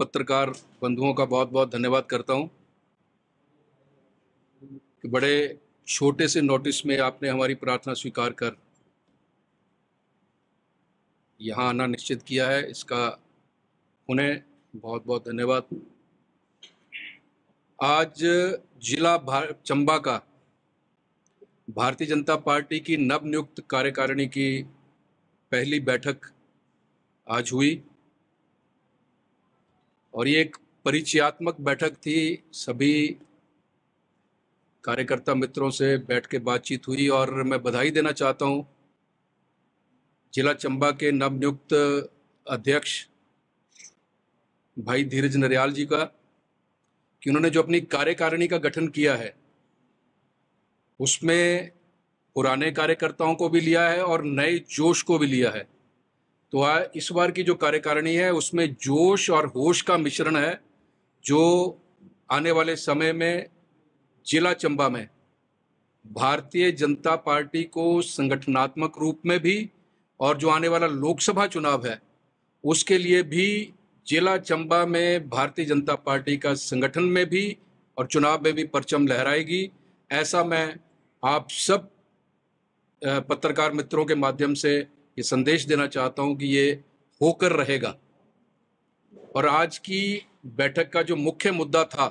पत्रकार बंधुओं का बहुत बहुत धन्यवाद करता हूँ कि बड़े छोटे से नोटिस में आपने हमारी प्रार्थना स्वीकार कर यहाँ आना निश्चित किया है। इसका उन्हें बहुत बहुत धन्यवाद। आज जिला चंबा का भारतीय जनता पार्टी की नवनियुक्त कार्यकारिणी की पहली बैठक आज हुई। और ये एक परिचयात्मक बैठक थी। सभी कार्यकर्ता मित्रों से बैठ के बातचीत हुई और मैं बधाई देना चाहता हूँ। जिला चंबा के नवनियुक्त अध्यक्ष भाई धीरज नरियाल जी का, कि उन्होंने जो अपनी कार्यकारिणी का गठन किया है, उसमें पुराने कार्यकर्ताओं को भी लिया है और नए जोश को भी लिया है। तो आ, इस बार की जो कार्यकारिणी है उसमें जोश और होश का मिश्रण है जो आने वाले समय में जिला चंबा में भारतीय जनता पार्टी को संगठनात्मक रूप में भी और जो आने वाला लोकसभा चुनाव है उसके लिए भी जिला चंबा में भारतीय जनता पार्टी का संगठन में भी और चुनाव में भी परचम लहराएगी। ऐसा मैं आप सब पत्रकार मित्रों के माध्यम से ये संदेश देना चाहता हूँ कि ये होकर रहेगा। और आज की बैठक का जो मुख्य मुद्दा था,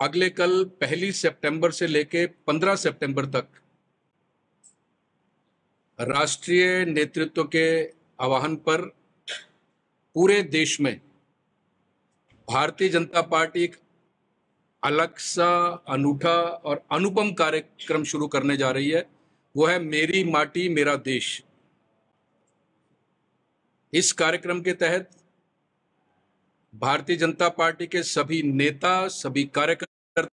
अगले कल पहली सितंबर से लेके पंद्रह सितंबर तक राष्ट्रीय नेतृत्व के आह्वान पर पूरे देश में भारतीय जनता पार्टी एक अलग सा, अनूठा और अनुपम कार्यक्रम शुरू करने जा रही है। वो है मेरी माटी, मेरा देश। इस कार्यक्रम के तहत भारतीय जनता पार्टी के सभी नेता, सभी कार्यकर्ता,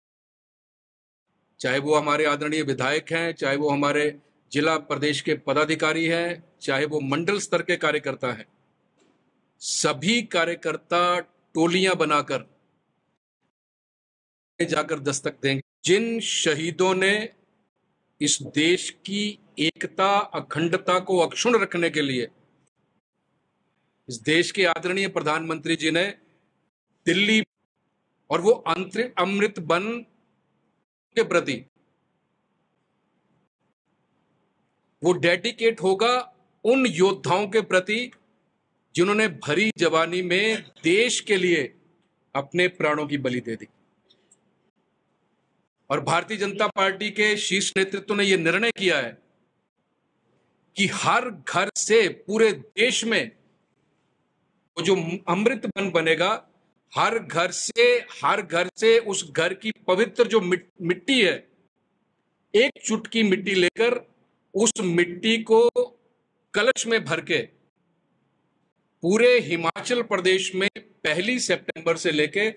चाहे वो हमारे आदरणीय विधायक हैं, चाहे वो हमारे जिला प्रदेश के पदाधिकारी हैं, चाहे वो मंडल स्तर के कार्यकर्ता हैं, सभी कार्यकर्ता टोलियाँ बनाकर जाकर दस्तक देंगे। जिन शहीदों ने इस देश की एकता अखंडता को अक्षुण रखने के लिए, इस देश के आदरणीय प्रधानमंत्री जी ने दिल्ली और वो अंतरिम अमृत बन के प्रति वो डेडिकेट होगा उन योद्धाओं के प्रति जिन्होंने भरी जवानी में देश के लिए अपने प्राणों की बलि दे दी। और भारतीय जनता पार्टी के शीर्ष नेतृत्व ने यह निर्णय किया है कि हर घर से पूरे देश में वो जो अमृत बन बनेगा हर घर से हर घर से उस घर की पवित्र जो मिट, मिट्टी है एक चुटकी मिट्टी लेकर उस मिट्टी को कलश में भर के पूरे हिमाचल प्रदेश में पहली सितंबर से लेके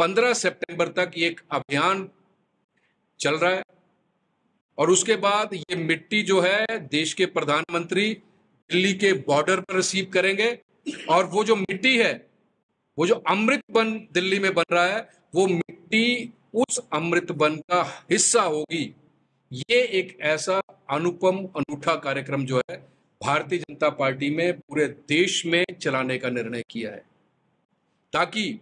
15 सितंबर तक एक अभियान चल रहा है। और उसके बाद ये मिट्टी जो है, देश के प्रधानमंत्री दिल्ली के बॉर्डर पर रिसीव करेंगे। और वो जो मिट्टी है, वो जो अमृत बन दिल्ली में बन रहा है, वो मिट्टी उस अमृत बन का हिस्सा होगी। ये एक ऐसा अनुपम, अनूठा कार्यक्रम जो है, भारतीय जनता पार्टी में पूरे देश में चलाने का निर्णय किया है। ताकि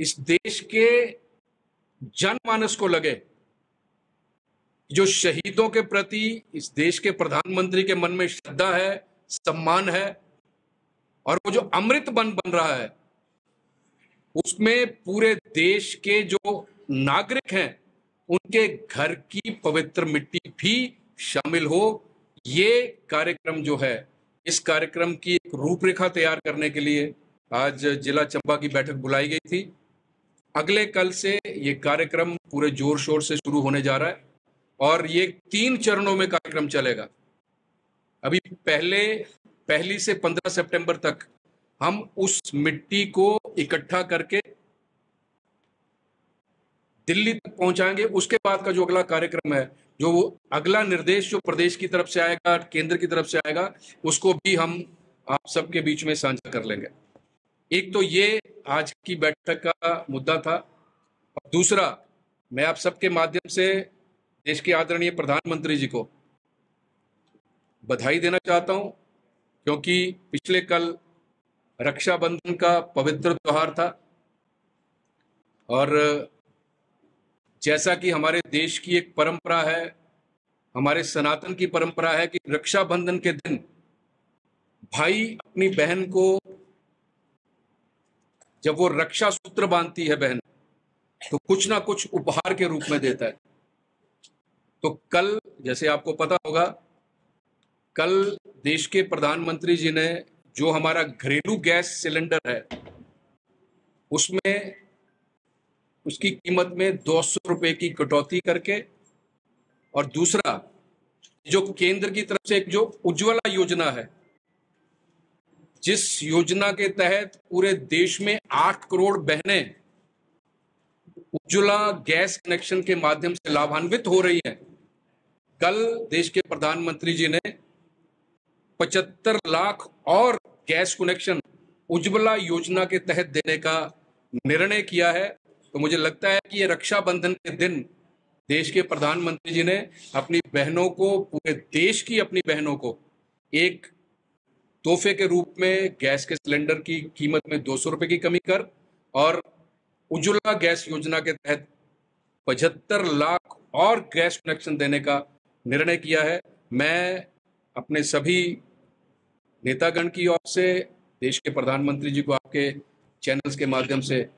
इस देश के जनमानस को लगे जो शहीदों के प्रति इस देश के प्रधानमंत्री के मन में श्रद्धा है, सम्मान है, और वो जो अमृत बन बन रहा है, उसमें पूरे देश के जो नागरिक हैं, उनके घर की पवित्र मिट्टी भी शामिल हो। ये कार्यक्रम जो है, इस कार्यक्रम की एक रूपरेखा तैयार करने के लिए आज जिला चंबा की बैठक बुलाई गई थी। अगले कल से ये कार्यक्रम पूरे ज़ोर शोर से शुरू होने जा रहा है। और ये तीन चरणों में कार्यक्रम चलेगा। अभी पहले, पहली से पंद्रह सितंबर तक हम उस मिट्टी को इकट्ठा करके दिल्ली तक पहुंचाएँगे। उसके बाद का जो अगला कार्यक्रम है, जो वो अगला निर्देश जो प्रदेश की तरफ़ से आएगा, केंद्र की तरफ़ से आएगा, उसको भी हम आप सबके बीच में साझा कर लेंगे। एक तो ये आज की बैठक का मुद्दा था। और दूसरा, मैं आप सबके माध्यम से देश के आदरणीय प्रधानमंत्री जी को बधाई देना चाहता हूँ, क्योंकि पिछले कल रक्षाबंधन का पवित्र त्योहार था और जैसा कि हमारे देश की एक परंपरा है, हमारे सनातन की परंपरा है कि रक्षाबंधन के दिन भाई अपनी बहन को जब वो रक्षा सूत्र बांधती है बहन तो कुछ ना कुछ उपहार के रूप में देता है। तो कल, जैसे आपको पता होगा, कल देश के प्रधानमंत्री जी ने जो हमारा घरेलू गैस सिलेंडर है, उसमें उसकी कीमत में दो सौ रुपए की कटौती करके और दूसरा, जो केंद्र की तरफ़ से एक जो उज्ज्वला योजना है, जिस योजना के तहत पूरे देश में आठ करोड़ बहनें उज्ज्वला गैस कनेक्शन के माध्यम से लाभान्वित हो रही हैं कल देश के प्रधानमंत्री जी ने पचहत्तर लाख और गैस कनेक्शन उज्ज्वला योजना के तहत देने का निर्णय किया है। तो मुझे लगता है कि ये रक्षाबंधन के दिन देश के प्रधानमंत्री जी ने अपनी बहनों को, पूरे देश की अपनी बहनों को एक तोहफे के रूप में गैस के सिलेंडर की कीमत में दो सौ रुपए की कमी कर और उज्ज्वला गैस योजना के तहत पचहत्तर लाख और गैस कनेक्शन देने का निर्णय किया है। मैं अपने सभी नेतागण की ओर से, देश के प्रधानमंत्री जी को आपके चैनल्स के माध्यम से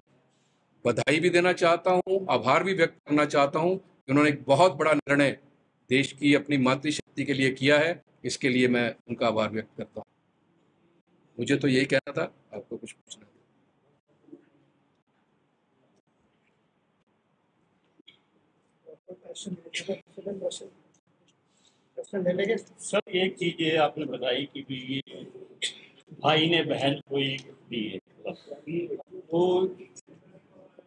बधाई भी देना चाहता हूँ, आभार भी व्यक्त करना चाहता हूँ कि उन्होंने एक बहुत बड़ा निर्णय देश की अपनी मातृशक्ति के लिए किया है। इसके लिए मैं उनका आभार व्यक्त करता हूँ। मुझे तो यही कहना था। आपको कुछ पूछना सर एक चीज़ ये आपने बताई कि भी ये भाई ने बहन को एक दी है तो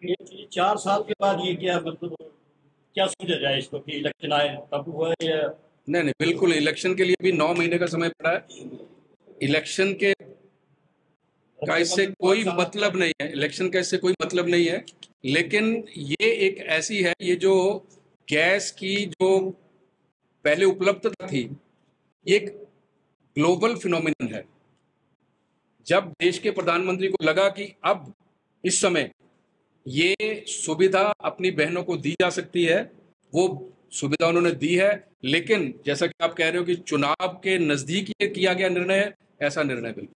ये चार साल के बाद ये क्या मतलब क्या सोचा जाए इसको कि इलेक्शन आए तब हुआ या? नहीं नहीं बिल्कुल इलेक्शन के लिए भी नौ महीने का समय पड़ा है। इलेक्शन के का इससे कोई मतलब नहीं है इलेक्शन का इससे कोई मतलब नहीं है। लेकिन ये एक ऐसी है ये जो गैस की जो पहले उपलब्ध थी, एक ग्लोबल फिनोमिनन है। जब देश के प्रधानमंत्री को लगा कि अब इस समय ये सुविधा अपनी बहनों को दी जा सकती है, वो सुविधा उन्होंने दी है, लेकिन जैसा कि आप कह रहे हो कि चुनाव के नज़दीक ये किया गया निर्णय है, ऐसा निर्णय बिल्कुल